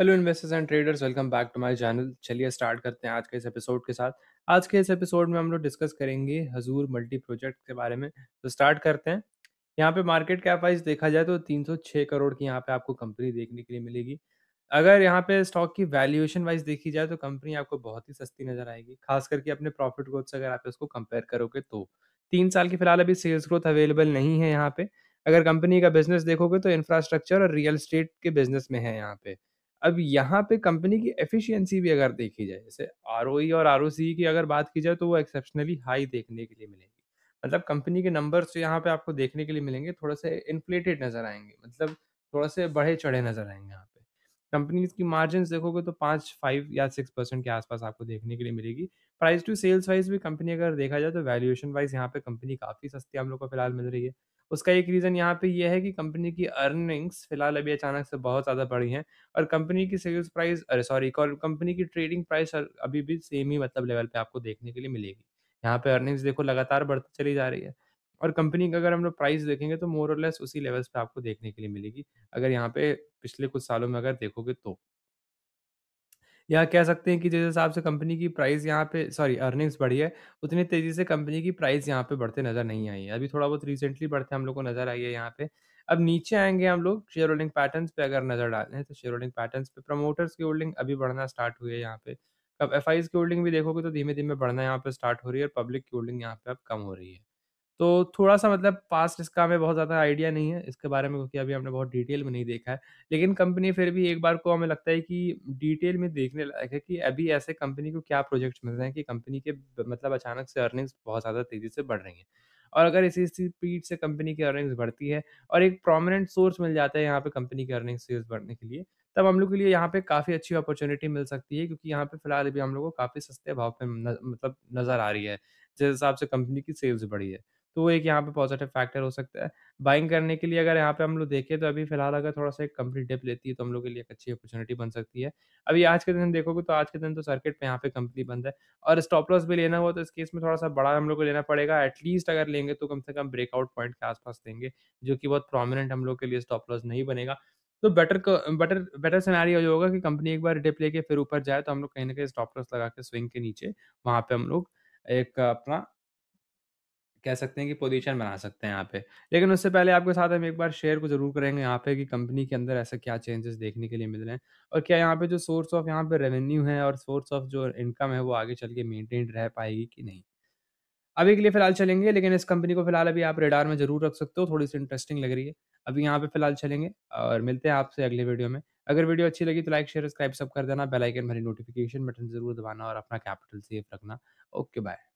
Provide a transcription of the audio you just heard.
Hello investors and traders welcome back to my channel चलिए start करते हैं आज के इस एपिसोड के साथ। आज के इस एपिसोड में हम लोग डिस्कस करेंगे हजूर मल्टी प्रोजेक्ट के बारे में। तो स्टार्ट करते हैं। यहाँ पे मार्केट कैप वाइज देखा जाए तो 306 करोड़ की यहाँ पे आपको कंपनी देखने के लिए मिलेगी। अगर यहाँ पे स्टॉक की वैल्यूएशन वाइज देखी जाए तो कंपनी आपको बहुत ही सस्ती नज़र आएगी। खास करके अपने प्रॉफिट ग्रोथ से अगर आप इसको कंपेयर करोगे तो। तीन साल की फ़िलहाल अभी सेल्स ग्रोथ अवेलेबल नहीं है यहाँ पे। अगर कंपनी का बिज़नेस देखोगे तो इंफ्रास्ट्रक्चर और रियल स्टेट के बिज़नेस में है यहाँ पे। अब यहाँ पे कंपनी की एफिशिएंसी भी अगर देखी जाए, जैसे आरओई और आरओसी की अगर बात की जाए तो वो एक्सेप्शनली हाई देखने के लिए मिलेगी। मतलब कंपनी के नंबर्स यहाँ पे आपको देखने के लिए मिलेंगे थोड़े-से इन्फ्लेटेड नज़र आएँगे मतलब थोड़ा-से बढ़े-चढ़े नज़र आएँगे यहाँ पे। कंपनीज़ की मार्जिन देखोगे तो 5, 5 या 6% के आस-पास आपको देखने के लिए मिलेगी। प्राइस टू सेल्स वाइज़ भी कंपनी अगर देखा जाए तो वैल्यूएशन वाइज़ यहाँ पे कंपनी काफ़ी सस्ती हम लोग को फ़िलहाल मिल रही है। उसका एक रीज़न यहाँ पे ये है कि कंपनी की अर्निंग्स फ़िलहाल अभी अचानक से बहुत ज़्यादा बढ़ी हैं और कंपनी की सेल्स प्राइस अरे, सॉरी कंपनी की ट्रेडिंग प्राइस अभी भी सेम ही मतलब लेवल पे आपको देखने के लिए मिलेगी। यहाँ पे अर्निंग्स देखो लगातार बढ़ती चली जा रही है और कंपनी का अगर हम लोग प्राइस देखेंगे तो मोर और लेस उसी लेवल्स पे आपको देखने के लिए मिलेगी। अगर यहाँ पे पिछले कुछ सालों में अगर देखोगे तो। या कह सकते हैं कि जिस हिसाब से कंपनी की प्राइस यहाँ पे सॉरी अर्निंग्स बढ़ी है, उतनी तेज़ी से कंपनी की प्राइस यहाँ पे बढ़ते नज़र नहीं आई है। अभी थोड़ा बहुत रिसेंटली बढ़ते हम लोग को नज़र आई है यहाँ पे। अब नीचे आएँगे हम लोग शेयर होल्डिंग पैटर्न्स पे अगर नज़र डालते हैं, तो शेयर होल्डिंग पैटर्न्स पे प्रमोटर्स की होल्डिंग अभी बढ़ना स्टार्ट हुई है यहाँ पे। अब एफआईज़ की होल्डिंग भी देखोगे तो धीमे-धीमे बढ़ना यहाँ पे स्टार्ट हो रही है और पब्लिक की होल्डिंग यहाँ पे अब कम हो रही है। तो थोड़ा-सा मतलब पास्ट इसका हमें बहुत ज़्यादा आइडिया नहीं है इसके बारे में क्योंकि अभी हमने बहुत डिटेल में नहीं देखा है। लेकिन कंपनी फिर भी एक बार को हमें लगता है कि डिटेल में देखने लायक है कि अभी ऐसे कंपनी को क्या प्रोजेक्ट्स मिल रहे हैं कि कंपनी के मतलब अचानक से अर्निंग्स बहुत ज़्यादा तेज़ी से बढ़ रही हैं। और अगर इसी स्पीड से कंपनी की अर्निंग्स बढ़ती है और एक प्रोमिनेंट सोर्स मिल जाता है यहाँ पे कंपनी की अर्निंग्स तेज़ बढ़ने के लिए, तब हम लोग के लिए यहाँ पे काफ़ी अच्छी अपॉर्चुनिटी मिल सकती है क्योंकि यहाँ पे फ़िलहाल अभी हम लोग को काफ़ी सस्ते भाव पे मतलब नज़र आ रही है, जिस हिसाब से कंपनी की सेल्स बढ़ी है। तो वो एक यहाँ पे पॉज़िटिव फैक्टर हो सकता है। बाइंग करने के लिए अगर यहाँ पे हम लोग देखें तो अभी फ़िलहाल अगर थोड़ा-सा एक कंपनी डिप लेती है तो हम लोग के लिए एक अच्छी अपॉर्च्युनिटी बन सकती है। अभी आज के दिन देखोगे तो आज के दिन तो सर्किट पे यहाँ पे कंपनी बंद है और स्टॉप लॉस भी लेना हुआ तो इस केस में थोड़ा-सा बड़ा हम लोग को लेना पड़ेगा। एटलीस्ट अगर लेंगे तो कम से कम ब्रेकआउट पॉइंट के आस-पास जो कि बहुत प्रोमिनेंट हम लोग के लिए स्टॉप लॉस नहीं बनेगा। तो बेटर बेटर बेटर सिनेरियो ये होगा कि कंपनी एक बार डिप लेके फिर ऊपर जाए तो हम लोग कहीं न कहीं स्टॉप लॉस लगा के स्विंग के नीचे वहाँ पे हम लोग एक अपना कह सकते हैं कि पोजीशन बना सकते हैं यहाँ पे। लेकिन उससे पहले आपके साथ हम एक बार शेयर को ज़रूर करेंगे यहाँ पे कि कंपनी के अंदर ऐसा क्या चेंजेस देखने के लिए मिल रहे हैं और क्या यहाँ पे जो सोर्स ऑफ़ यहाँ पे रेवेन्यू है और सोर्स ऑफ़ जो इनकम है वो आगे चल के मेंटेन्ड रह पाएगी कि नहीं। अभी के लिए फ़िलहाल चलेंगे लेकिन इस कंपनी को फ़िलहाल अभी आप रेडार में ज़रूर रख सकते हो, थोड़ी-सी इंटरेस्टिंग लग रही है। अभी यहाँ पे फ़िलहाल चलेंगे और मिलते हैं आपसे अगले वीडियो में। अगर वीडियो अच्छी लगी तो लाइक, शेयर, सब्सक्राइब सब कर देना, बेल आइकन भरी नोटिफ़िकेशन बटन ज़रूर दबाना और अपना कैपिटल सेफ़ रखना। Okay bye.